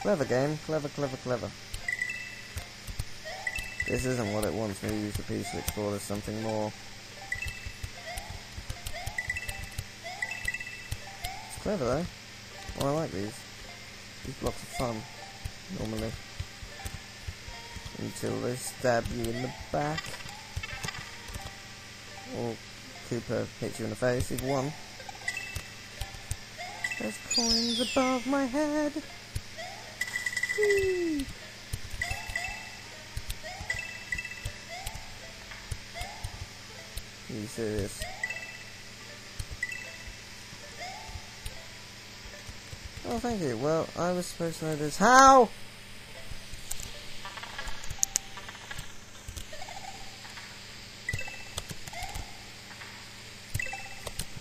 Clever game. Clever, clever, clever. This isn't what it wants me to use the P-switch for. There's something more. It's clever though. Well, I like these. These blocks are fun, normally. Until they stab you in the back. Or Koopa hits you in the face, either one. There's coins above my head. You? Oh, thank you. Well, I was supposed to know this. How?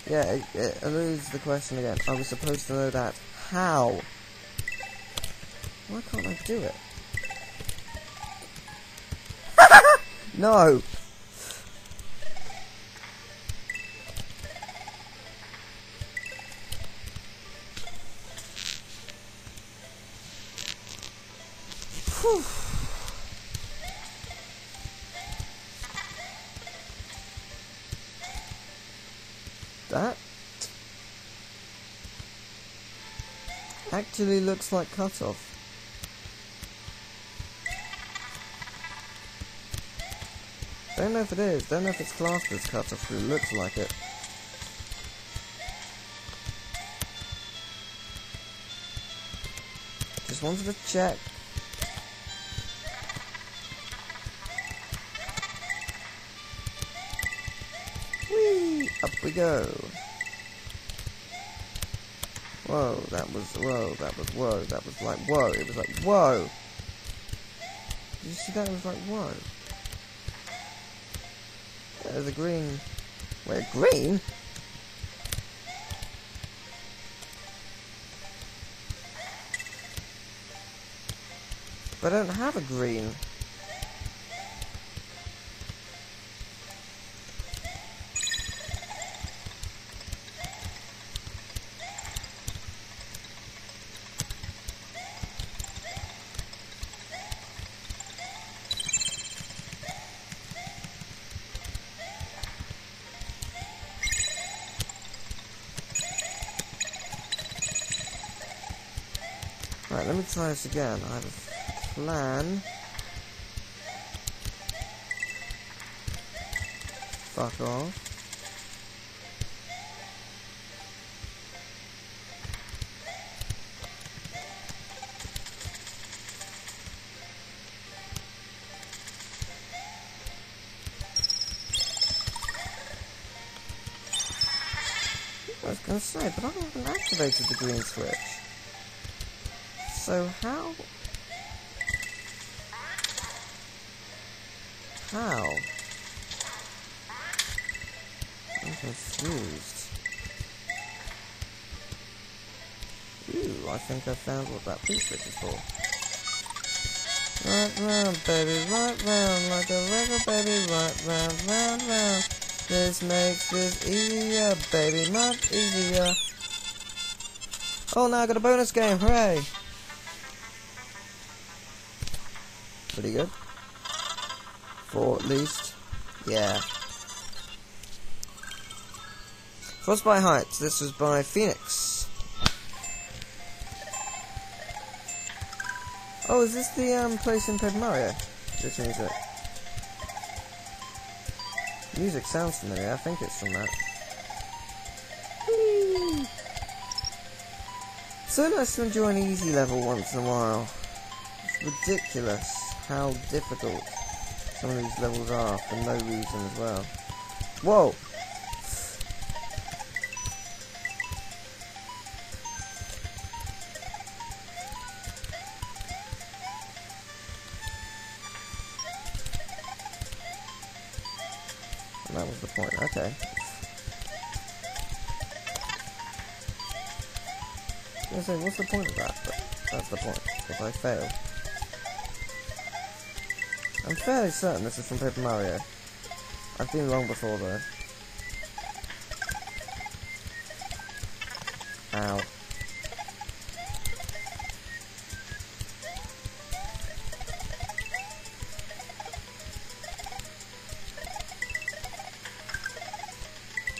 Yeah, it, it eludes the question again. I was supposed to know that. How? Why can't I do it? no! Whew. That actually looks like cutoff. Don't know if it is. Don't know if it's classed as but it looks like it. Just wanted to check. Whee! Up we go. Whoa, that was, whoa, that was, whoa, that was like, whoa, it was like, whoa. Did you see that? It was like, whoa. There's a green. Wait, green? But I don't have a green. Try this again. I have a plan. Fuck off. I was gonna say, but I haven't activated the green switch. So how? How? I'm confused. Ooh, I think I found what that piece is for. Right round, baby, right round, like a river, baby, right round, round, round. This makes this easier, baby, much easier. Oh, now I got a bonus game, hooray! Pretty good. Four at least. Yeah. Frostbite Heights. This was by Phoenix. Oh, is this the um, place in Paper Mario? This music. Music sounds familiar. I think it's from that. So nice to enjoy an easy level once in a while. It's ridiculous how difficult some of these levels are for no reason as well. Whoa! That was the point, okay. I was say, what's the point of that? But that's the point, if I fail. I'm fairly certain this is from Paper Mario. I've been wrong before though. Ow.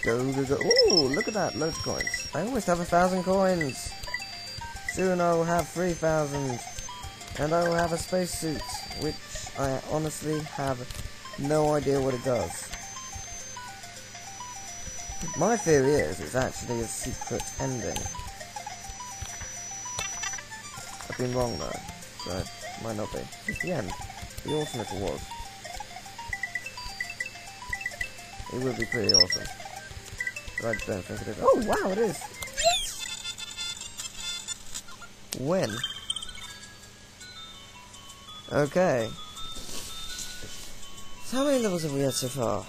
Go, go, go. Ooh, look at that, loads of coins. I always have a thousand coins. Soon I will have three thousand. And I will have a spacesuit, which I honestly have no idea what it does. My theory is it's actually a secret ending. I've been wrong though, so it might not be. It's the end. It'd be awesome if it was. It would be pretty awesome. But I don't think it is. Oh wow, it is! When? Okay. So how many levels have we had so far?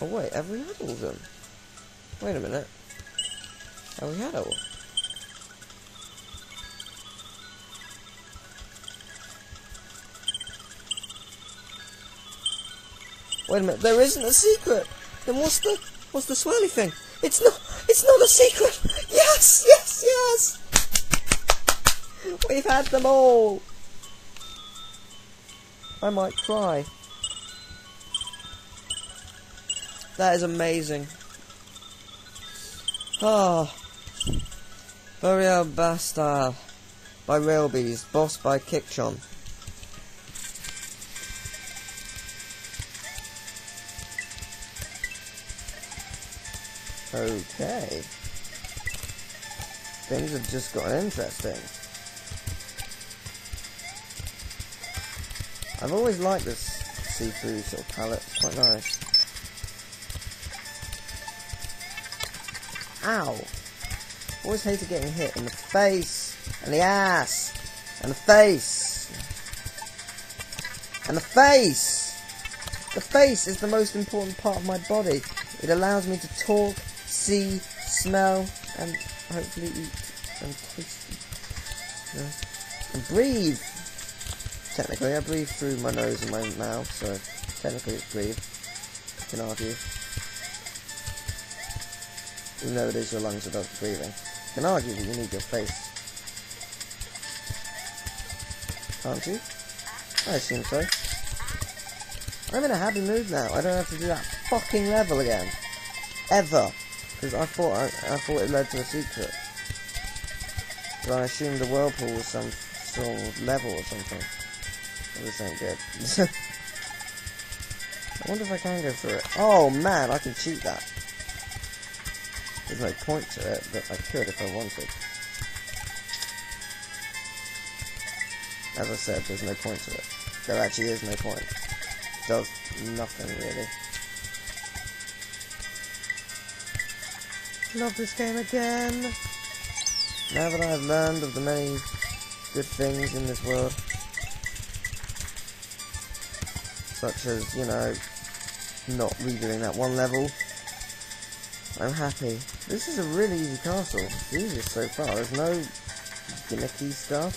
Oh wait, have we had all of them? Wait a minute. Have we had all? Wait a minute, there isn't a secret! Then what's the what's the swirly thing? It's not it's not a secret! Yes, yes, yes! We've had them all! I might cry. That is amazing. Ah. Burial Bastille by Railbees, boss by Kickchon. Okay. Things have just got interesting. I've always liked this see-through sort of palette. It's quite nice. Ow! Always hated getting hit in the face, and the ass, and the face, and the face! The face is the most important part of my body. It allows me to talk, see, smell, and hopefully eat, and taste, and breathe. Technically, I breathe through my nose and my mouth, so technically it's breathe. You can argue. Even though it is your lungs that breathing. You can argue that you need your face. Can't you? I assume so. I'm in a happy mood now. I don't have to do that fucking level again. Ever. Because I thought I, I thought it led to a secret. So I assumed the whirlpool was some sort of level or something. This ain't good. I wonder if I can go through it. Oh man, I can cheat that. There's no point to it, but I could if I wanted. As I said, there's no point to it. There actually is no point. It does nothing really. Love this game again! Now that I've learned of the many good things in this world, such as, you know, not redoing that one level. I'm happy. This is a really easy castle. It's easiest so far. There's no gimmicky stuff.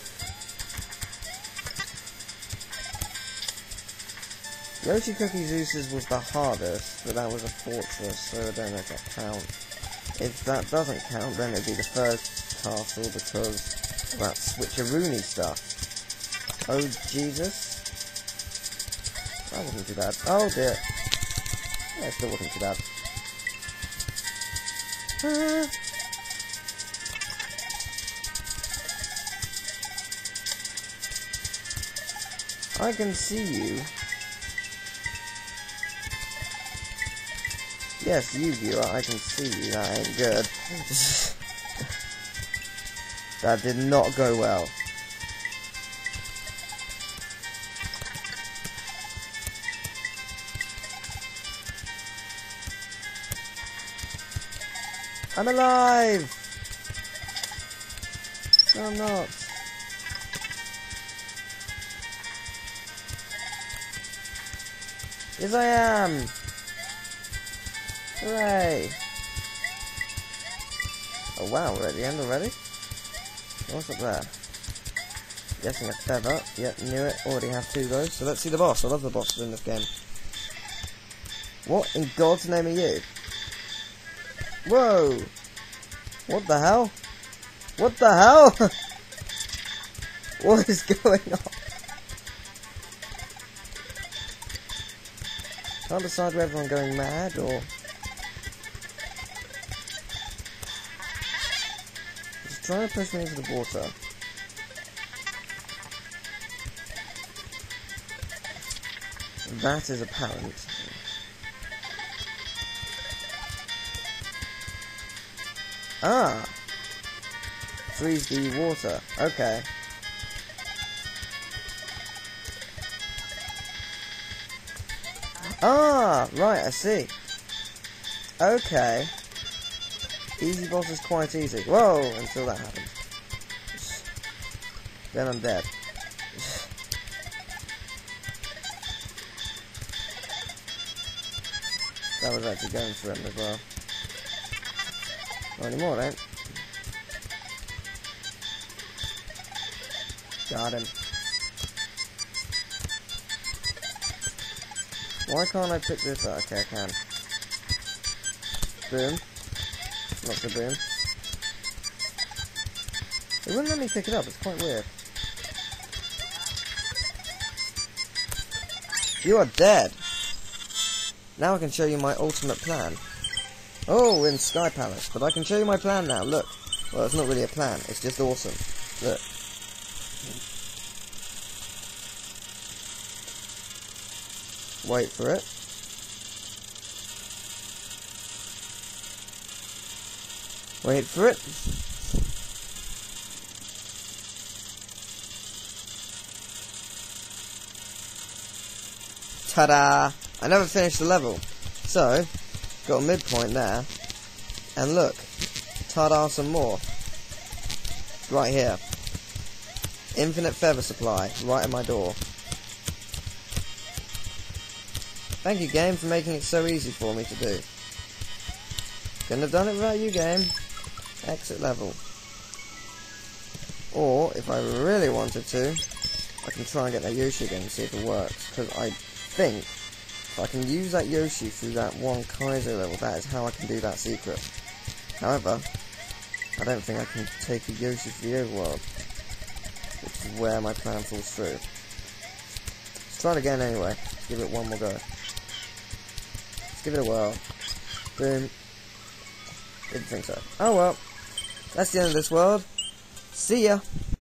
Yoshi Cookie Zeus's was the hardest, but that was a fortress, so I don't know if that counts. If that doesn't count, then it'd be the first castle because that switcheroony stuff. Oh, Jesus. That wasn't too bad. Oh dear. Yeah, still wasn't too bad. I can see you. Yes, you viewer, I can see you. That ain't good. that did not go well. I'm alive! No, I'm not. Yes, I am! Hooray! Oh wow, we're at the end already? What's up there? Guessing a feather. Yep, knew it. Already have two of those. So let's see the boss. I love the bosses in this game. What in God's name are you? Whoa! What the hell? What the hell? what is going on? Can't decide whether I'm going mad or... Just trying to push me into the water. That is apparent. Ah! Freeze the water. Okay. Ah! Right, I see. Okay. Easy boss is quite easy. Whoa! Until that happens. Then I'm dead. that was actually going for him as well. Not anymore, then. Got him. Why can't I pick this up? Okay, I can. Boom. Not the boom. It wouldn't let me pick it up, it's quite weird. You are dead! Now I can show you my ultimate plan. Oh, in Sky Palace, but I can show you my plan now, look. Well, it's not really a plan, it's just awesome. Look. Wait for it. Wait for it. Ta-da! I never finished the level. So, got a midpoint there. And look. Ta-da some more. Right here. Infinite feather supply, right at my door. Thank you, game, for making it so easy for me to do. Couldn't have done it without you, game exit level. Or, if I really wanted to, I can try and get that Yoshi again and see if it works. Because I think if I can use that Yoshi through that one Kaizo level, that is how I can do that secret. However, I don't think I can take a Yoshi through the overworld. Which is where my plan falls through. Let's try it again anyway. Let's give it one more go. Let's give it a whirl. Boom. Didn't think so. Oh well. That's the end of this world. See ya.